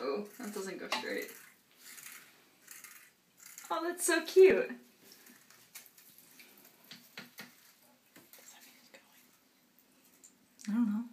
Oh, that doesn't go straight. Oh, that's so cute. I don't know.